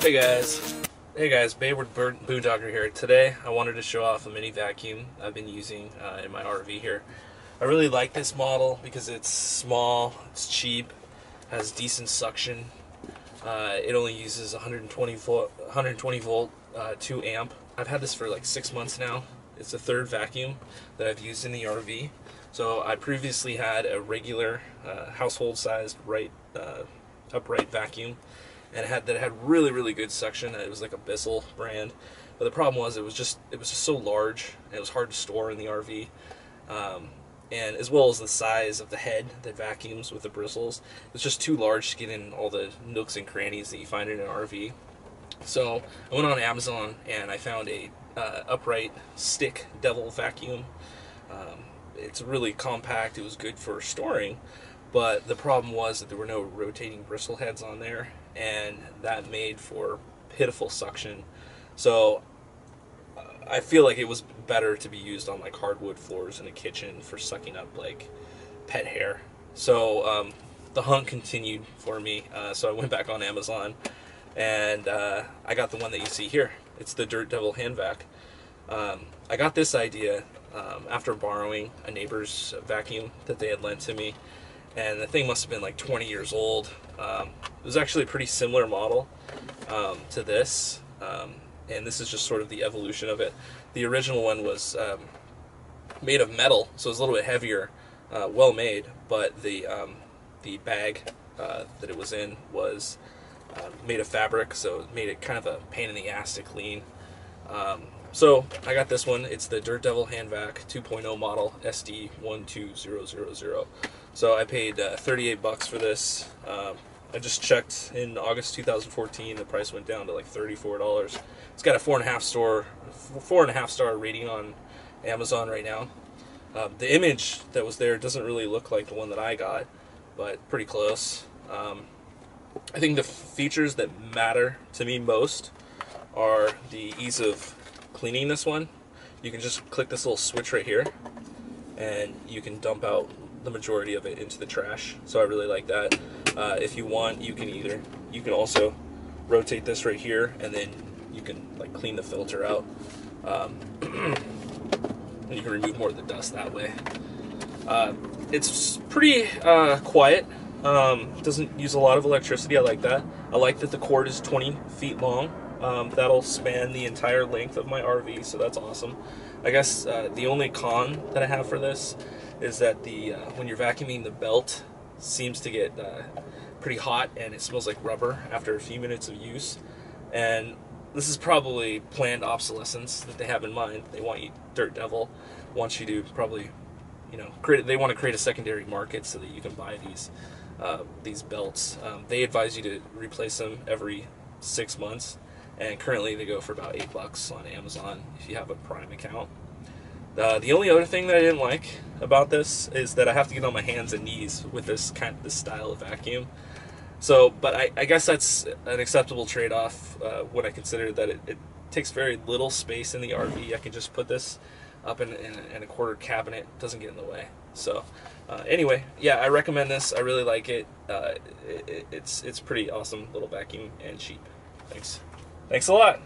Hey guys. Hey guys, Bayward Boondogger here. Today I wanted to show off a mini vacuum I've been using uh, in my RV here. I really like this model because it's small, it's cheap, has decent suction. Uh, it only uses 120 volt, 120 volt, uh, 2 amp. I've had this for like six months now. It's the third vacuum that I've used in the RV. So I previously had a regular uh, household-sized right uh, upright vacuum and it had that had really really good suction. It was like a Bissell brand, but the problem was it was just it was just so large and it was hard to store in the RV, um, and as well as the size of the head that vacuums with the bristles, it's just too large to get in all the nooks and crannies that you find in an RV. So I went on Amazon and I found a uh, upright stick devil vacuum. Um, it's really compact. It was good for storing, but the problem was that there were no rotating bristle heads on there, and that made for pitiful suction. So uh, I feel like it was better to be used on like hardwood floors in a kitchen for sucking up like pet hair. So um, the hunt continued for me. Uh, so I went back on Amazon and uh, I got the one that you see here. It's the Dirt Devil hand vac. Um, I got this idea um, after borrowing a neighbor's vacuum that they had lent to me and the thing must have been like 20 years old. Um, it was actually a pretty similar model um, to this, um, and this is just sort of the evolution of it. The original one was um, made of metal, so it was a little bit heavier, uh, well made, but the um, the bag uh, that it was in was uh, made of fabric, so it made it kind of a pain in the ass to clean. So I got this one. It's the Dirt Devil Hand Vac 2.0 model SD12000. So I paid uh, 38 bucks for this. Um, I just checked in August 2014. The price went down to like $34. It's got a four and a half star, four and a half star rating on Amazon right now. Um, the image that was there doesn't really look like the one that I got, but pretty close. Um, I think the features that matter to me most are the ease of cleaning this one, you can just click this little switch right here and you can dump out the majority of it into the trash. So I really like that. Uh, if you want, you can either, you can also rotate this right here and then you can like clean the filter out. Um, and you can remove more of the dust that way. Uh, it's pretty uh, quiet. Um, doesn't use a lot of electricity. I like that. I like that the cord is 20 feet long. Um, that'll span the entire length of my RV, so that's awesome. I guess uh, the only con that I have for this is that the uh, when you're vacuuming, the belt seems to get uh, pretty hot and it smells like rubber after a few minutes of use. And this is probably planned obsolescence that they have in mind. They want you, Dirt Devil, wants you to probably, you know, create. They want to create a secondary market so that you can buy these uh, these belts. Um, they advise you to replace them every six months and currently they go for about eight bucks on Amazon if you have a Prime account. Uh, the only other thing that I didn't like about this is that I have to get on my hands and knees with this kind of this style of vacuum. So, but I, I guess that's an acceptable trade-off uh, when I consider that it, it, takes very little space in the RV. I can just put this up in, in, in a quarter cabinet; it doesn't get in the way. So, uh, anyway, yeah, I recommend this. I really like it. Uh, it. It's it's pretty awesome little vacuum and cheap. Thanks. Thanks a lot.